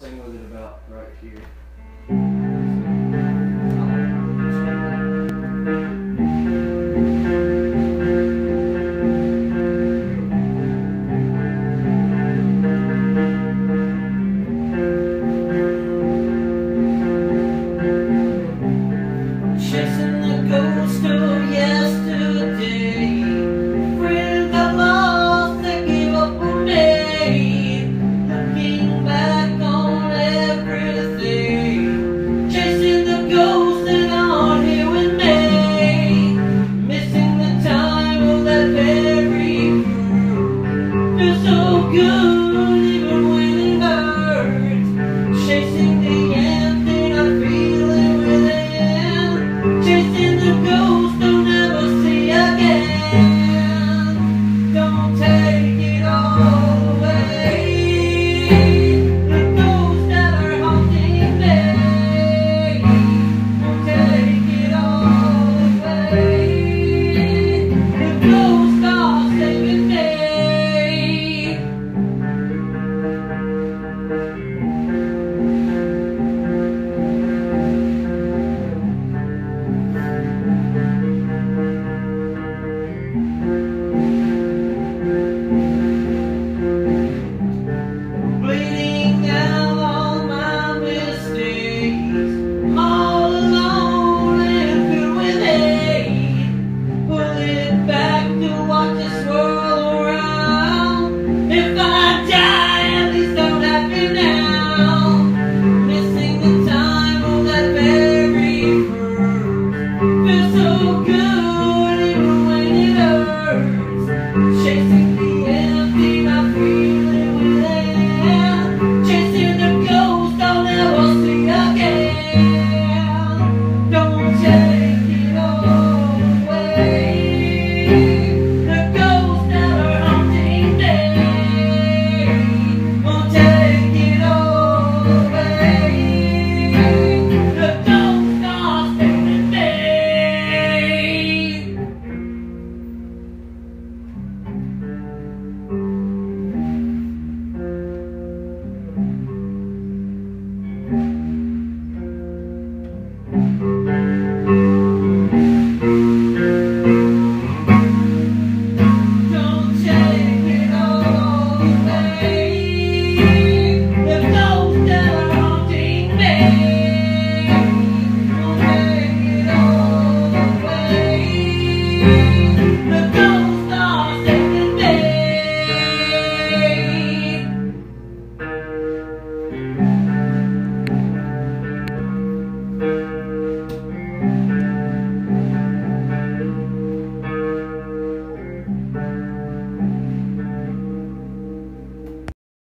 Same with it about right here.